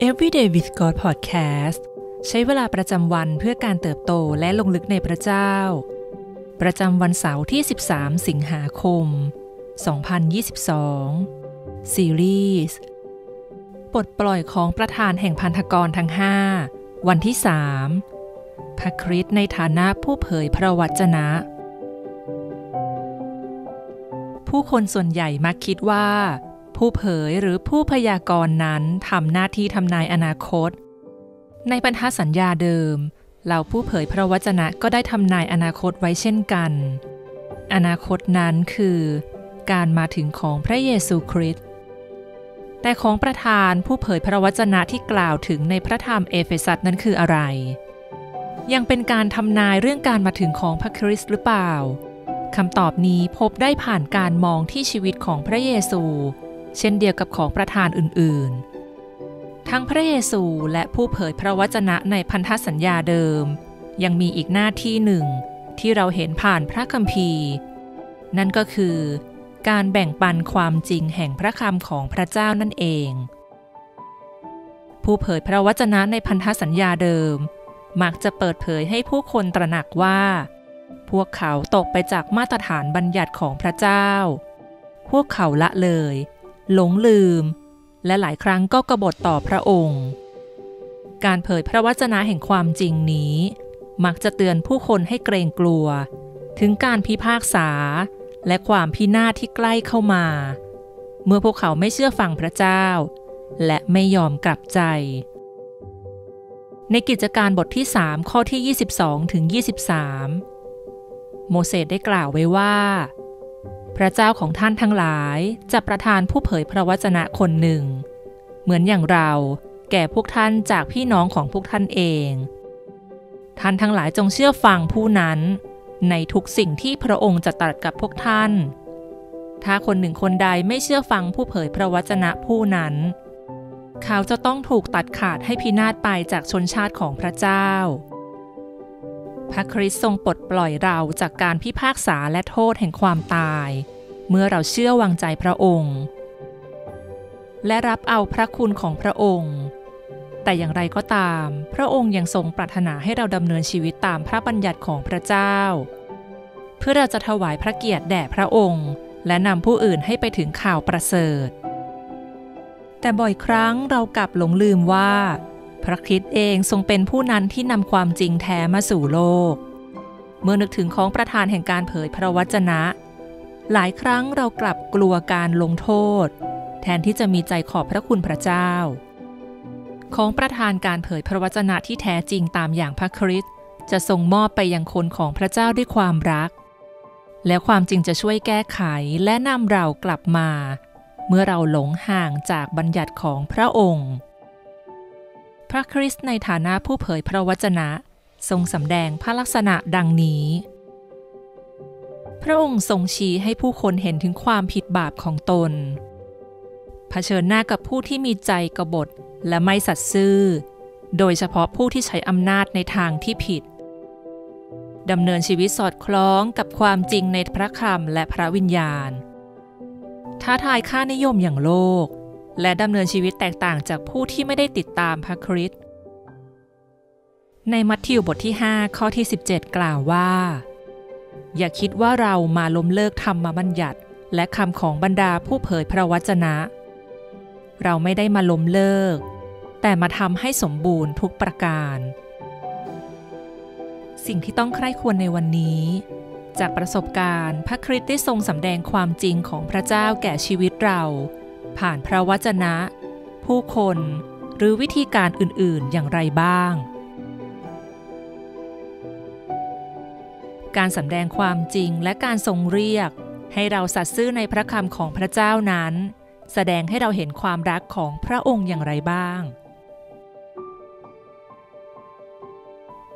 Everyday with God Podcast ใช้เวลาประจำวันเพื่อการเติบโตและลงลึกในพระเจ้า ประจำวันเสาร์ที่ 13 สิงหาคม 2022 ซีรีส์ปลดปล่อยของประธานแห่งพันธกรทั้ง 5 วันที่ 3 พระคริสต์ในฐานะผู้เผยพระวจนะ ผู้คนส่วนใหญ่มักคิดว่า ผู้เผยหรือผู้พยากรณ์นั้นทำหน้าที่ทำนายอนาคต ในพันธสัญญาเดิม เหล่าผู้เผยพระวจนะก็ได้ทำนายอนาคตไว้เช่นกัน อนาคตนั้นคือ การมาถึงของพระเยซูคริสต์แต่ของประทานผู้เผยพระวจนะที่กล่าวถึงในพระธรรมเอเฟซัสนั้นคืออะไร ยังเป็นการทำนายเรื่องการมาถึงของพระคริสต์หรือเปล่าคำตอบนี้พบได้ผ่านการมองที่ชีวิตของพระเยซู เช่นเดียวกับของประธานอื่นๆ ทั้งพระเยซูและผู้เผยพระวจนะในพันธสัญญาเดิม ยังมีอีกหน้าที่หนึ่งที่เราเห็นผ่านพระคัมภีร์ นั่นก็คือการแบ่งปันความจริงแห่งพระคำของพระเจ้านั่นเอง ผู้เผยพระวจนะในพันธสัญญาเดิม มักจะเปิดเผยให้ผู้คนตระหนักว่า พวกเขาตกไปจากมาตรฐานบัญญัติของพระเจ้า พวกเขาละเลย หลงลืม และหลายครั้งก็กบฏต่อพระองค์ การเผยพระวจนะแห่งความจริงนี้ มักจะเตือนผู้คนให้เกรงกลัว ถึงการพิพากษา และความพินาศที่ใกล้เข้ามา เมื่อพวกเขาไม่เชื่อฟังพระเจ้า และไม่ยอมกลับใจ ในกิจการบทที่ 3 ข้อที่ 22ถึง23 โมเสสได้กล่าวไว้ว่า พระเจ้าของท่านทั้งหลายจะประทานผู้เผยพระวจนะคนหนึ่ง เหมือนอย่างเราแก่พวกท่านจากพี่น้องของพวกท่านเอง ท่านทั้งหลายจงเชื่อฟังผู้นั้น ในทุกสิ่งที่พระองค์จะตรัสกับพวกท่าน ถ้าคนหนึ่งคนใดไม่เชื่อฟังผู้เผยพระวจนะผู้นั้น เขาจะต้องถูกตัดขาดให้พินาศไปจากชนชาติของพระเจ้า พระคริสต์ทรงปลดปล่อยเราจากการพิพากษาและโทษแห่งความตาย มื่อเราเชื่อวางใจพระองค์ และรับเอาพระคุณของพระองค์ แต่อย่างไรก็ตาม พระองค์ยังทรงปรารถนาให้เราดำเนินชีวิตตามพระบัญญัติของพระเจ้า เพื่อเราจะถวายพระเกียรติแด่พระองค์ และนำผู้อื่นให้ไปถึงข่าวประเสริฐ แต่บ่อยครั้งเรากลับหลงลืมว่า พระคริสต์เองทรงเป็นผู้นั้นที่นำความจริงแท้มาสู่โลกเมื่อนึกถึงของประธานแห่งการเผยพระวจนะ หลายครั้งเรากลับกลัวการลงโทษ แทนที่จะมีใจขอบพระคุณพระเจ้า ของประธานการเผยพระวจนะที่แท้จริงตามอย่างพระคริสต์จะทรงมอบไปยังคนของพระเจ้าด้วยความรัก และความจริงจะช่วยแก้ไขและนำเรากลับมา เมื่อเราหลงห่างจากบัญญัติของพระองค์ พระคริสต์ในฐานะผู้เผยพระวจนะ ทรงสำแดงพระลักษณะดังนี้ พระองค์ทรงชี้ให้ผู้คนเห็นถึงความผิดบาปของตน เผชิญหน้ากับผู้ที่มีใจกบฏและไม่สัตย์ซื่อ โดยเฉพาะผู้ที่ใช้อำนาจในทางที่ผิดดำเนินชีวิตสอดคล้องกับความจริงในพระคำและพระวิญญาณ ท้าทายค่านิยมอย่างโลก และดำเนินชีวิตแตกต่างจากผู้ที่ไม่ได้ติดตามพระคริสต์ในมัทธิวบทที่ 5 ข้อที่ 17 กล่าวว่า อย่าคิดว่าเรามาล้มเลิกธรรมบัญญัติ และคำของบรรดาผู้เผยพระวจนะ เราไม่ได้มาล้มเลิก แต่มาทำให้สมบูรณ์ทุกประการ สิ่งที่ต้องใคร่ควรในวันนี้ จากประสบการณ์ พระคริสต์ได้ทรงสำแดงความจริงของพระเจ้าแก่ชีวิตเรา ผ่านพระวจนะ ผู้คน หรือวิธีการอื่น ๆ อย่างไรบ้าง การสำแดงความจริงและการทรงเรียก ให้เราสัตย์ซื่อในพระคำของพระเจ้านั้น แสดงให้เราเห็นความรักของพระองค์อย่างไรบ้าง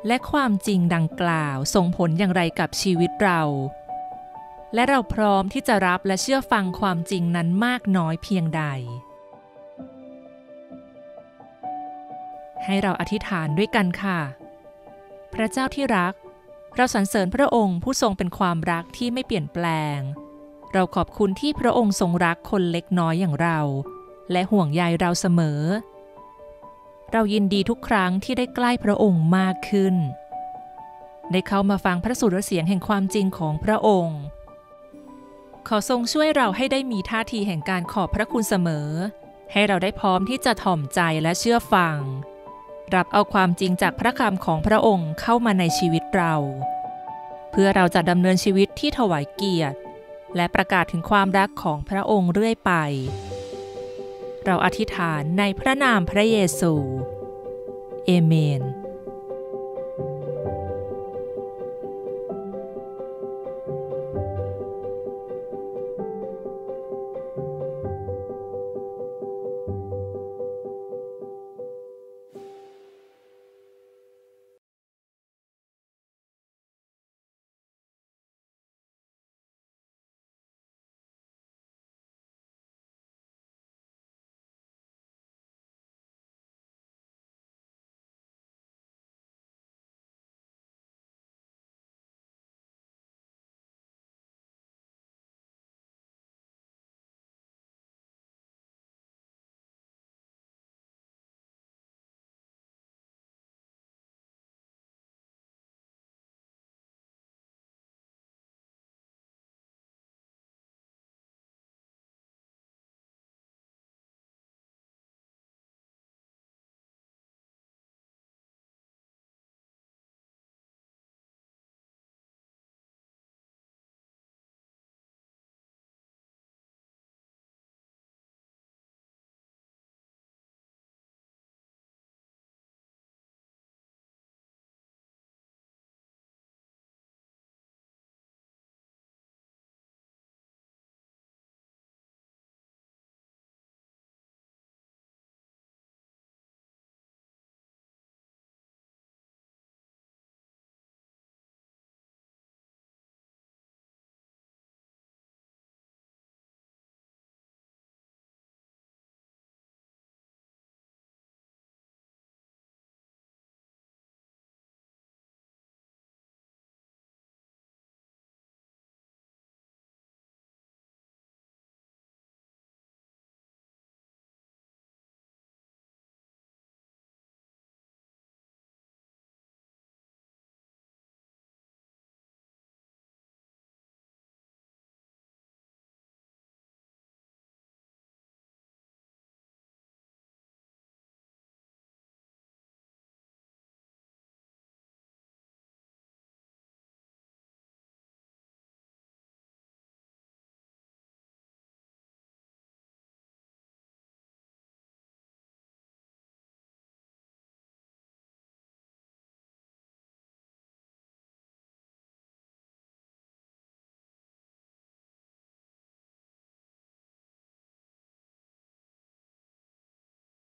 และความจริงดังกล่าวส่งผลอย่างไรกับชีวิตเรา และเราพร้อมที่จะรับและเชื่อฟังความจริงนั้นมากน้อยเพียงใด ให้เราอธิษฐานด้วยกันค่ะ พระเจ้าที่รัก เราสรรเสริญพระองค์ผู้ทรงเป็นความรักที่ไม่เปลี่ยนแปลง เราขอบคุณที่พระองค์ทรงรักคนเล็กน้อยอย่างเรา และห่วงใยเราเสมอ เรายินดีทุกครั้งที่ได้ใกล้พระองค์มากขึ้น ได้เข้ามาฟังพระสุรเสียงแห่งความจริงของพระองค์ ขอทรงช่วยเราให้ได้มีท่าทีแห่งการขอบพระคุณเสมอ ให้เราได้พร้อมที่จะถ่อมใจและเชื่อฟัง รับเอาความจริงจากพระคำของพระองค์เข้ามาในชีวิตเรา เพื่อเราจะดำเนินชีวิตที่ถวายเกียรติ และประกาศถึงความรักของพระองค์เรื่อยไป เราอธิษฐานในพระนามพระเยซู เอเมน